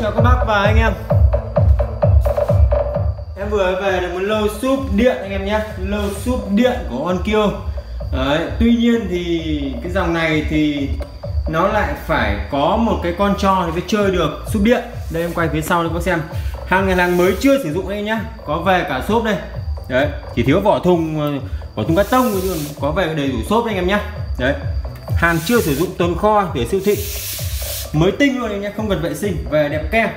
chào các bác và anh em. Em vừa về được một lô súp điện anh em nhé. Lô súp điện của Onkyo. Đấy, Tuy nhiên thì cái dòng này thì nó lại phải có một cái con cho thì mới chơi được súp điện. Đây em quay phía sau cho các xem. Hàng ngày hàng mới chưa sử dụng đây nhá Có về cả xốp đây. Đấy, chỉ thiếu vỏ thùng vỏ thùng cắt tông có về đầy đủ xốp đây anh em nhé. Đấy, hàng chưa sử dụng tồn kho để siêu thị mới tinh luôn anh nhé không cần vệ sinh về đẹp kem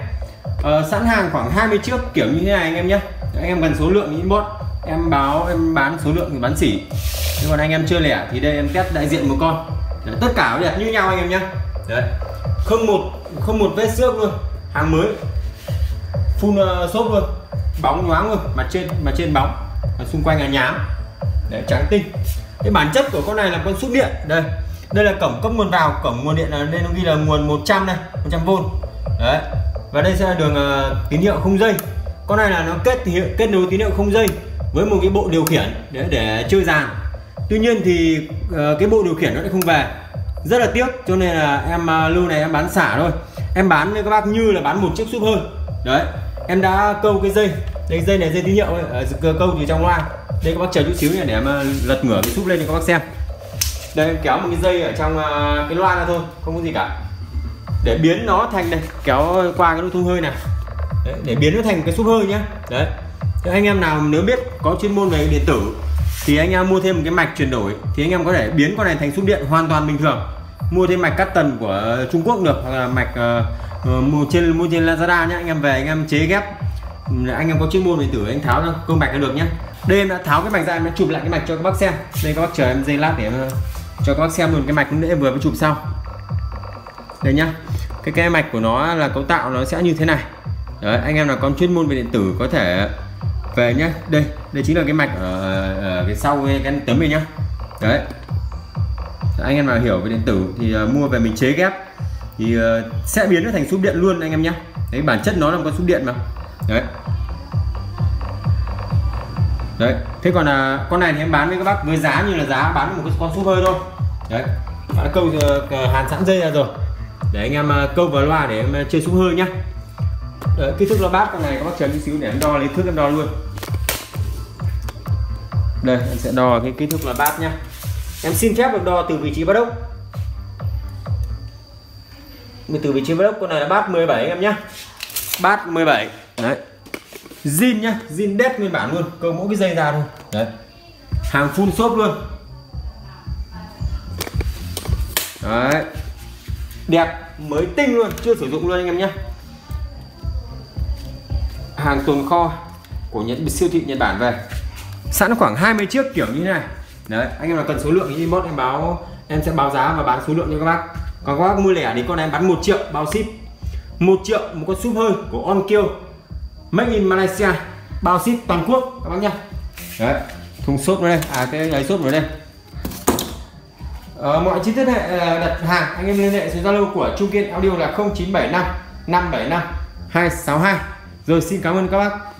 ờ, sẵn hàng khoảng 20 chiếc kiểu như thế này anh em nhé anh em cần số lượng inbox em báo em bán số lượng thì bán xỉ. Nhưng còn anh em chưa lẻ thì đây em test đại diện một con. Đấy, tất cả đẹp như nhau anh em nhé đấy. Không một không một vết xước luôn. Hàng mới. Full uh, xốp luôn. Bóng nhoáng luôn mặt trên mặt trên bóng. Và xung quanh là nhám. Đấy trắng tinh. Cái bản chất của con này là con xúc điện. Đây đây là cổng cấp nguồn vào cổng nguồn điện là đây nó ghi là nguồn 100 này 100V đấy. Và đây sẽ là đường uh, tín hiệu không dây. Con này là nó kết hiệu kết nối tín hiệu không dây với một cái bộ điều khiển để để chơi dàn. Tuy nhiên thì uh, cái bộ điều khiển nó lại không về. Rất là tiếc cho nên là em uh, lưu này em bán xả thôi. Em bán với các bác như là bán một chiếc súp hơi. Đấy. Em đã câu cái dây đây dây này dây tín hiệu ấy, uh, câu từ trong loa. Đây các bác chờ chút xíu này để em uh, lật ngửa cái súp lên cho các bác xem đây em kéo một cái dây ở trong à, cái loa ra thôi không có gì cả. Để biến nó thành đây kéo qua cái nút thông hơi này. Đấy, để biến nó thành cái súp hơi nhá. Đấy. Thì anh em nào nếu biết có chuyên môn về điện tử thì anh em mua thêm một cái mạch chuyển đổi thì anh em có thể biến con này thành súp điện hoàn toàn bình thường. Mua thêm mạch cắt tần của Trung Quốc được hoặc là mạch uh, mua trên mua trên Lazada nhá. Anh em về anh em chế ghép. Anh em có chuyên môn điện tử anh tháo ra công mạch là được nhá. Đây em đã tháo cái mạch ra em đã chụp lại cái mạch cho các bác xem. Đây các bác chờ em dây lát để em cho các bác xem luôn cái mạch cũng nãy vừa mới chụp xong. Đây nhá. Cái cái mạch của nó là cấu tạo nó sẽ như thế này. Đấy anh em nào có chuyên môn về điện tử có thể về nhá. Đây đây chính là cái mạch ở, ở phía sau cái tấm này nhá. Đấy. Anh em nào hiểu về điện tử thì uh, mua về mình chế ghép. Thì uh, sẽ biến nó thành súp điện luôn anh em nhé đấy bản chất nó là một con súp điện mà. Đấy. Đấy thế còn là uh, con này thì em bán với các bác với giá như là giá bán một cái con súp hơi thôi đấy. Đã câu ờ, hàn sẵn dây ra rồi. Để anh em ờ, câu vào loa để em ờ, chơi xuống hơi nhá. Đấy, kích thước loa bát con này các bác chờ chút xíu để em đo lấy thước em đo luôn. Đây em sẽ đo cái kích thước loa bát nhá. Em xin phép được đo từ vị trí bắt ốc. Từ vị trí bắt ốc con này là bát 17 anh em nhá. Bát 17 đấy. Zin nhá zin đét nguyên bản luôn. Câu mỗi cái dây ra thôi. Đấy. Hàng full shop luôn. Đấy. Đẹp, mới tinh luôn, chưa sử dụng luôn anh em nhé. Hàng tồn kho của Nhật, siêu thị Nhật Bản về. Sẵn khoảng 20 chiếc kiểu như thế này. Đấy, anh em nào cần số lượng thì inbox em báo, em sẽ báo giá và bán số lượng cho các bác. Còn các bác mua lẻ thì con em bán 1 triệu, bao ship. 1 triệu, một con súp hơi của Onkyo Make in Malaysia, bao ship toàn quốc, các bác nhá đấy, thùng xốp vào đây. À cái ấy xốp vào đây. Ờ, mọi chi tiết hệ ờ, đặt hàng, anh em liên hệ số zalo của Trung Kiên Audio là 0975 575 262 rồi, xin cảm ơn các bác.